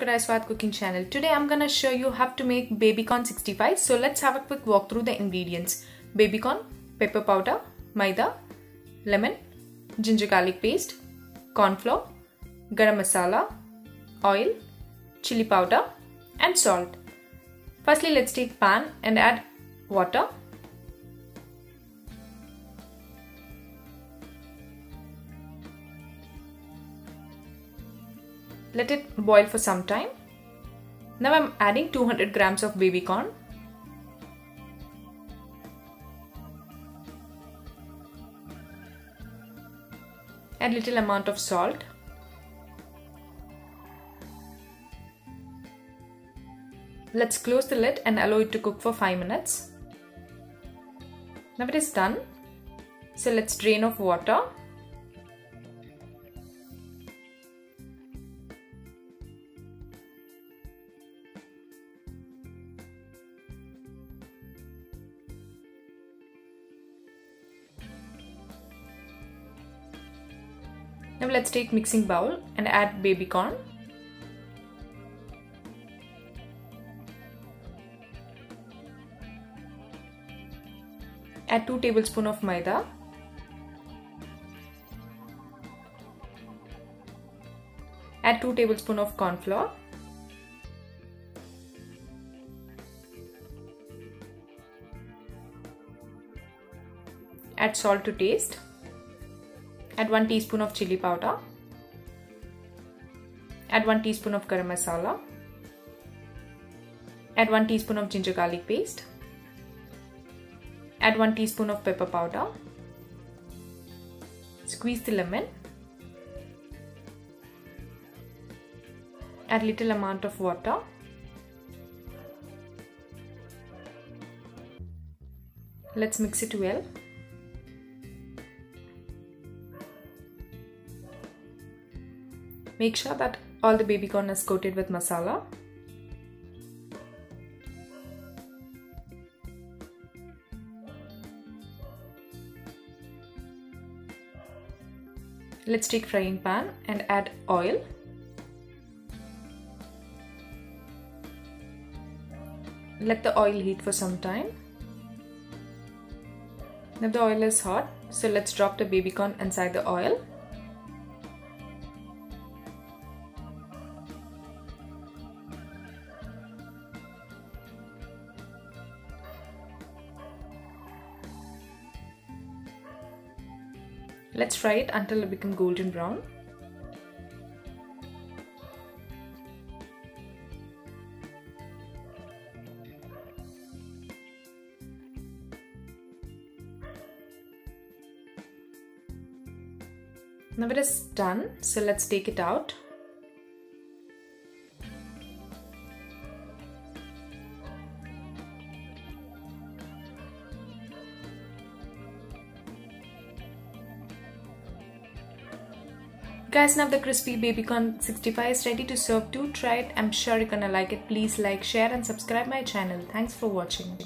Kadai Swad cooking channel. Today I'm gonna show you how to make baby corn 65. So let's have a quick walk through the ingredients. Baby corn, pepper powder, maida, lemon, ginger garlic paste, corn flour, garam masala, oil, chili powder and salt. Firstly let's take pan and add water Let it boil for some time. Now I'm adding 200 grams of baby corn. Add little amount of salt. Let's close the lid and allow it to cook for 5 minutes. Now it is done. So let's drain off water Now let's take mixing bowl and add baby corn. Add 2 tablespoon of maida. Add 2 tablespoon of corn flour. Add salt to taste. Add 1 teaspoon of chili powder. Add 1 teaspoon of garam masala. Add 1 teaspoon of ginger garlic paste. Add 1 teaspoon of pepper powder. Squeeze the lemon. Add little amount of water. Let's mix it well. Make sure that all the baby corn is coated with masala. Let's take frying pan and add oil. Let the oil heat for some time. Now the oil is hot, so let's drop the baby corn inside the oil. Let's fry it until it becomes golden brown. Now it is done, so let's take it out. Guys, now the crispy baby corn 65 is ready to serve. Do try it. I'm sure you're gonna like it. Please like, share and subscribe my channel. Thanks for watching.